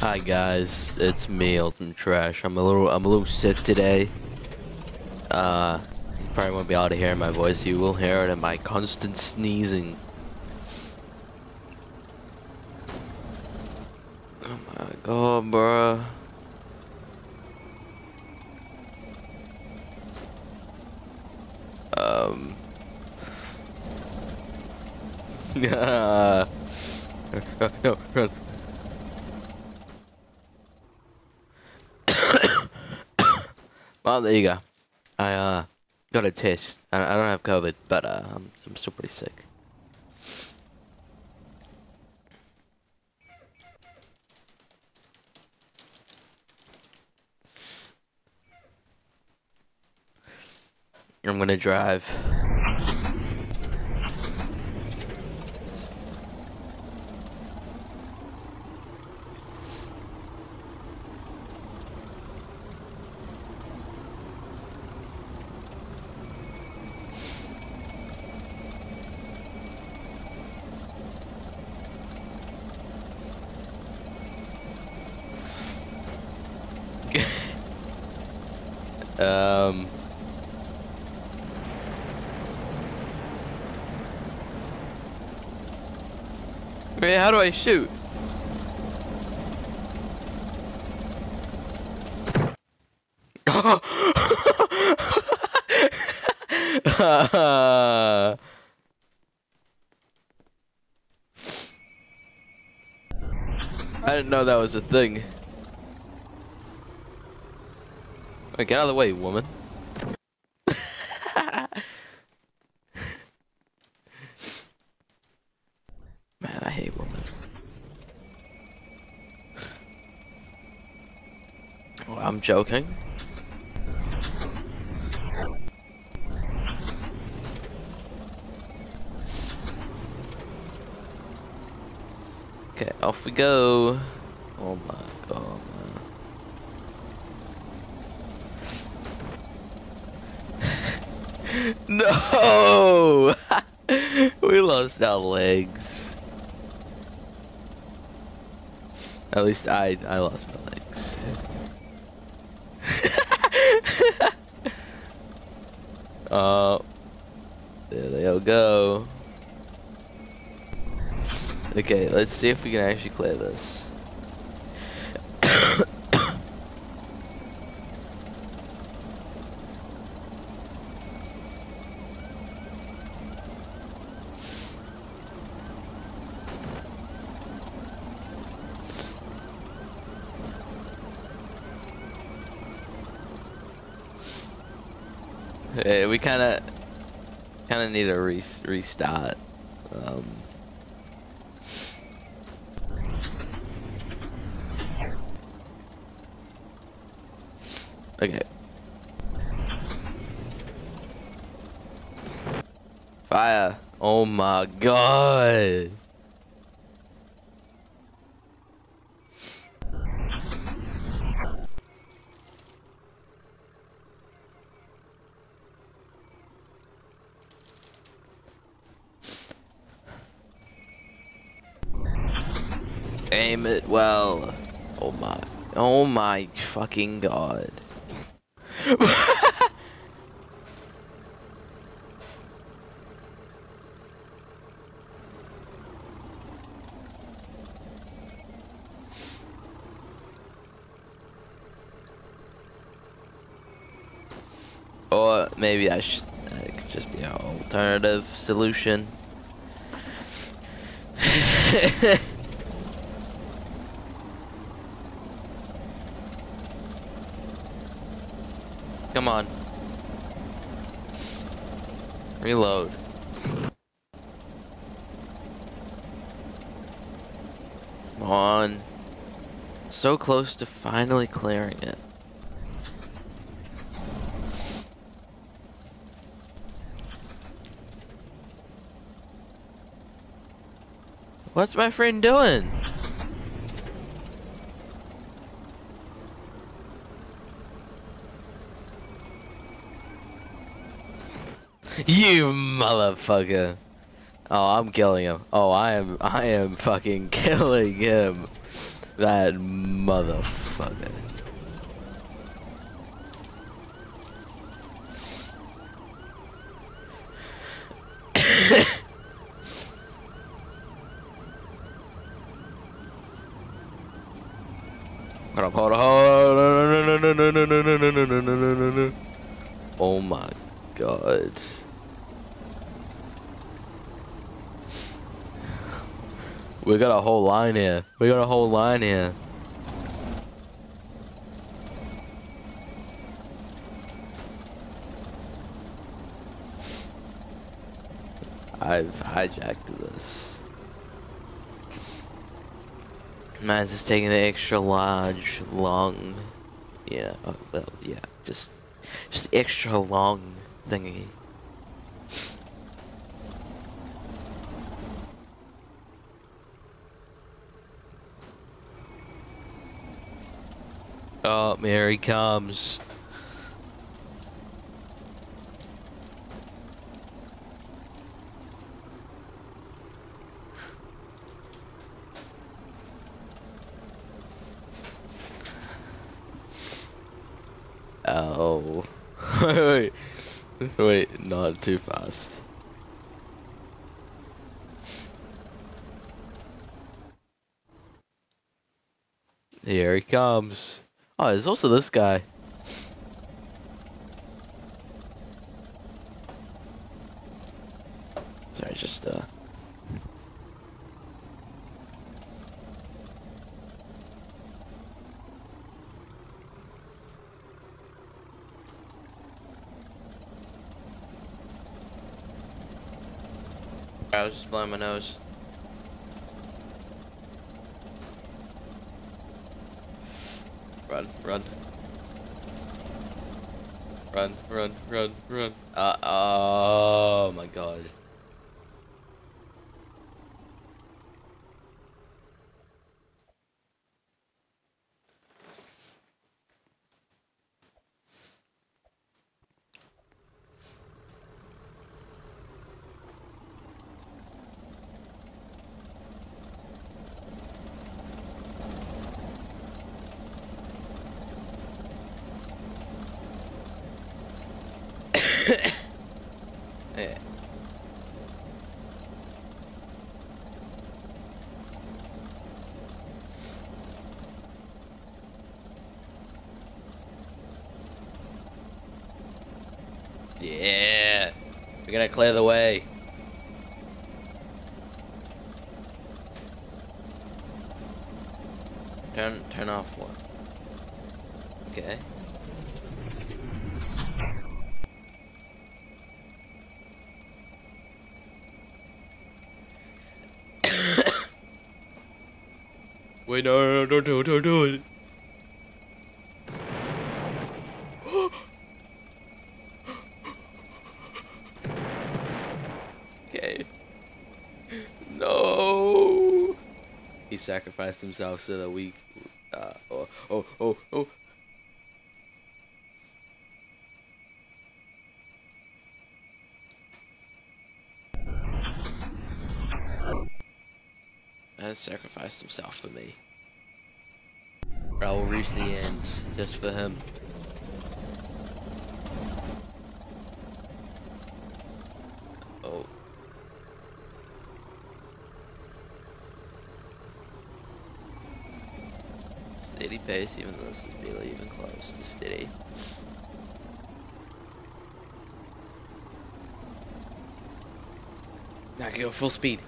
Hi guys, it's me, Elton Trash. I'm a little, I'm a little sick today. Uh, you probably won't be able to hear my voice. You will hear it in my constant sneezing. Oh my god, bruh. Um. no, run. well, there you go. I uh got a test. I, don't have COVID, but uh, I'm I'm still pretty sick. I'm gonna drive. um. Wait, how do I shoot? I didn't know that was a thing. Wait, get out of the way, woman. Man, I hate women. Oh, I'm joking. Okay, off we go. Oh my god, man. No! we lost our legs. At least I I lost my legs. uh, there they all go. Okay, let's see if we can actually clear this. Hey, we kind of kind of need a re restart. Um, okay. Fire. Oh my god. Aim it well. Oh my. Oh my fucking god. or maybe I should. It could just be an alternative solution. Come on. Reload. Come on. So close to finally clearing it. What's my friend doing? You motherfucker. Oh, I'm killing him. Oh, I am I am fucking killing him. that motherfucker. Hold. Oh my god. We got a whole line here. We got a whole line here. I've hijacked this. Man's just taking the extra large, long, yeah, uh, well, yeah, just, just extra long thingy. Oh, here he comes. Oh. wait, wait, not too fast. Here he comes. Oh, there's also this guy. Sorry, just uh. I was just blowing my nose. Run, run. Run, run, run, run. Uh, oh my god. yeah. Yeah. We're gonna clear the way. Turn turn off one. Okay. Wait, no, no, no, don't do it, don't do it. He sacrificed himself so that we. Uh, oh, oh, oh, oh. has sacrificed himself for me. I will reach the end just for him. 80 pace, even though this is barely even close to steady. Now I can go full speed.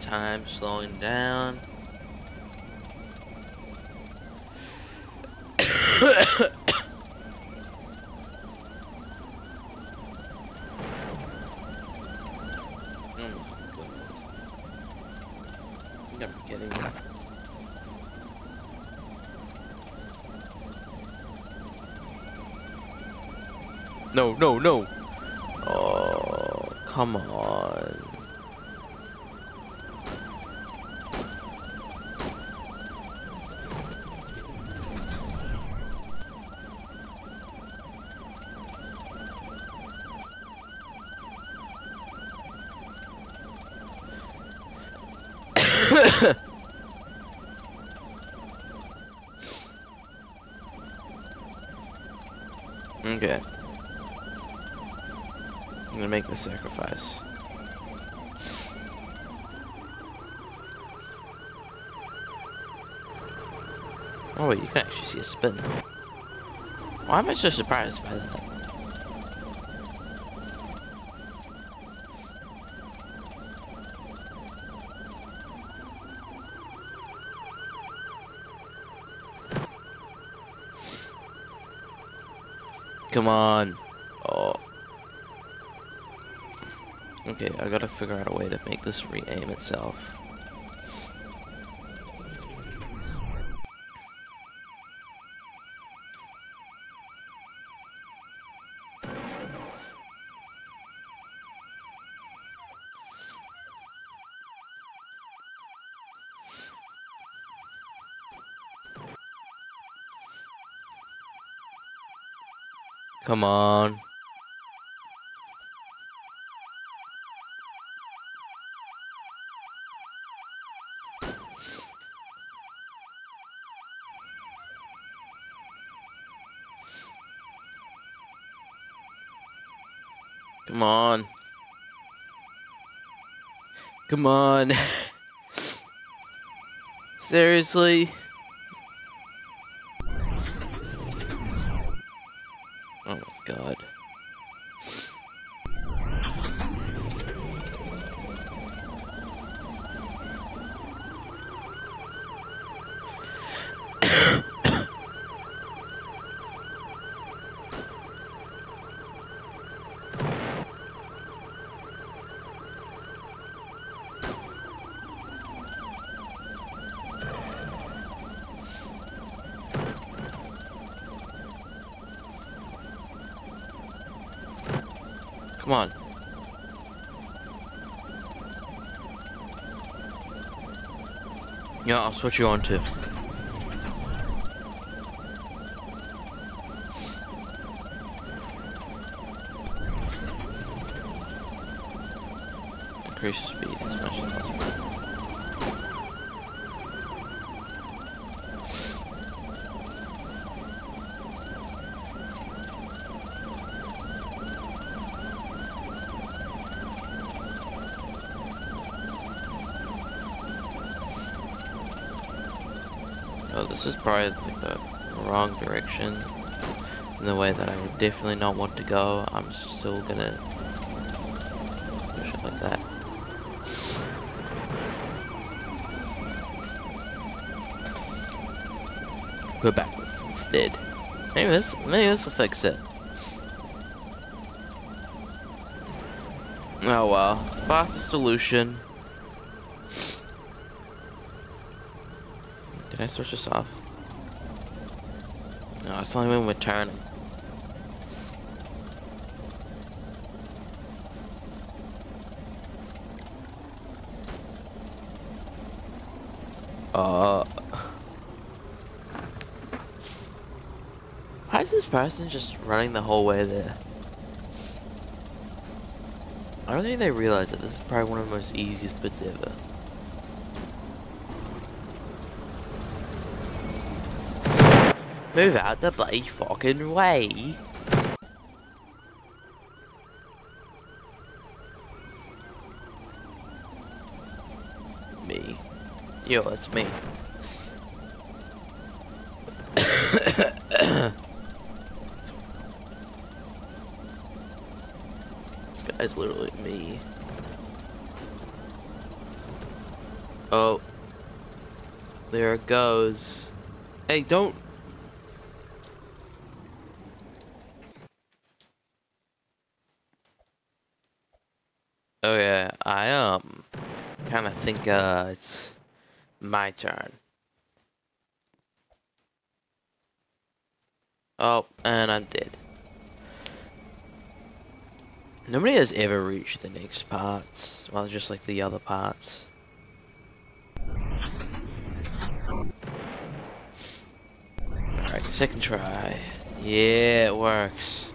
Time slowing down. No, no, no. Oh, come on. okay. I'm gonna make the sacrifice. Oh wait, you can actually see a spin. Why am I so surprised by that? Come on. Oh. Okay, I gotta figure out a way to make this re-aim itself. Come on. Come on. Come on. Seriously? Oh my god. Come on. Yeah, I'll switch you on too. Increase speed as much as possible. Oh, this is probably the wrong direction. In the way that I would definitely not want to go. I'm still gonna push it like that. Go backwards instead. Maybe this maybe this will fix it. Oh well. Fastest solution. Did I switch this off? No, it's only when we're turning. Uh. Why is this person just running the whole way there? I don't think they realize that this is probably one of the most easiest bits ever. Move out the bloody fucking way. Me. Yo, that's me. this guy's literally me. Oh. There it goes. Hey, don't Oh yeah, I um kind of think uh it's my turn. Oh, and I'm dead. Nobody has ever reached the next parts, well, just like the other parts. Alright, second try. Yeah, it works.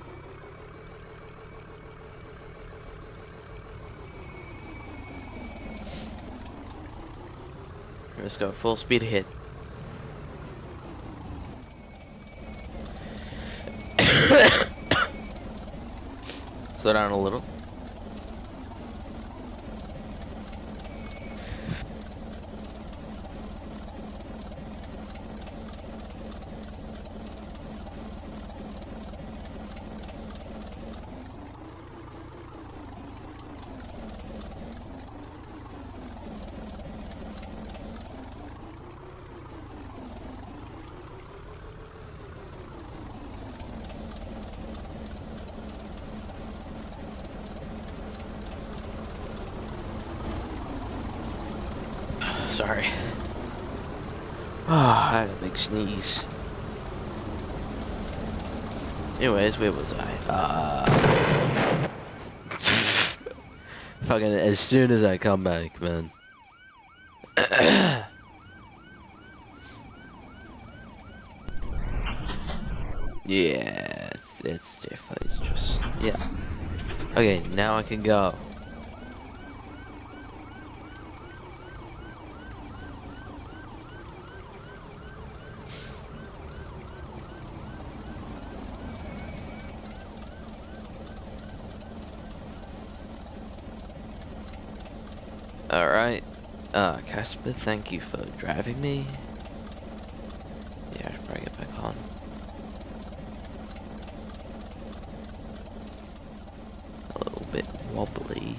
Let's go full speed ahead. Slow down a little. Sorry. Oh, I had a big sneeze. Anyways, where was I? Uh, fucking as soon as I come back, man. yeah, it's, it's definitely just, yeah. Okay, now I can go. Alright. Uh, Casper, thank you for driving me. Yeah, I should probably get back on. A little bit wobbly.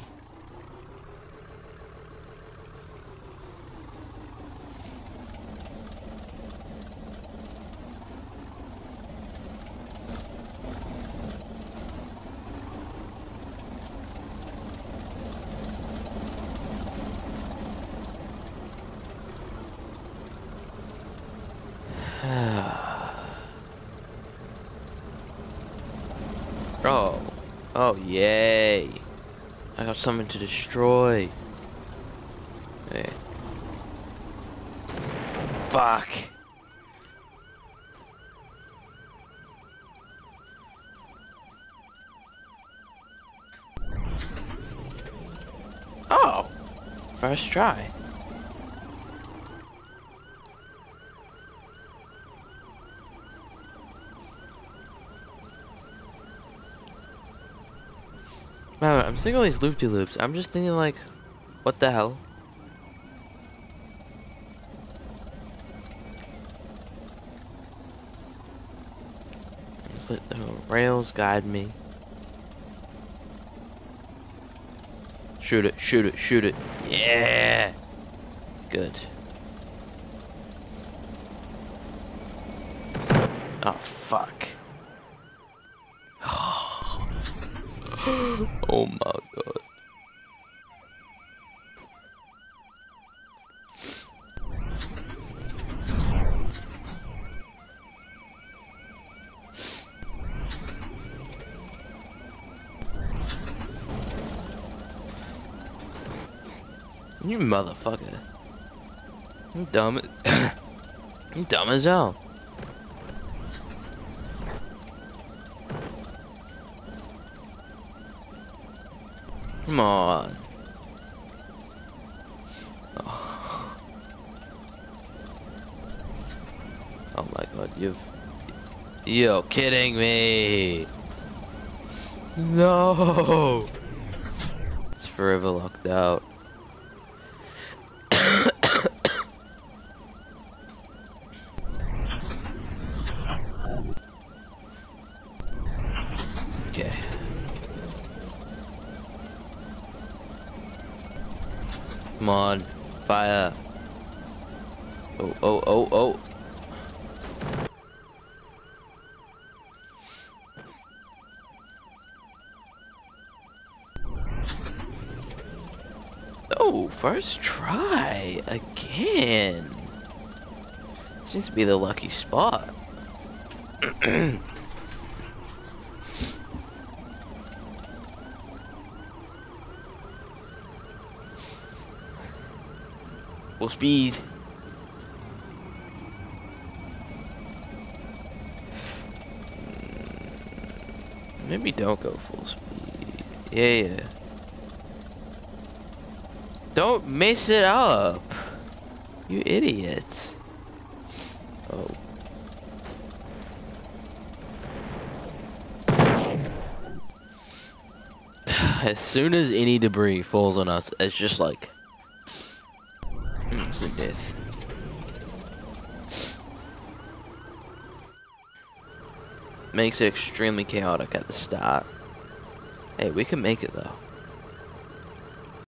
oh. Oh, yay. I got something to destroy. Fuck. Oh. First try. I'm seeing all these loop-de-loops. I'm just thinking like, what the hell? Just let the rails guide me. Shoot it, shoot it, shoot it. Yeah! Good. Oh, fuck. oh my god. You motherfucker. You dumb. you dumb as hell. Come on. Oh. oh my god, you've... You're kidding me! No! It's forever locked out. okay. Come on, fire. Oh, oh, oh, oh. Oh, first try. Again. Seems to be the lucky spot. Full speed. Maybe don't go full speed. Yeah, yeah. Don't mess it up. You idiots. Oh. As soon as any debris falls on us, it's just like Makes it extremely chaotic at the start. Hey, we can make it though.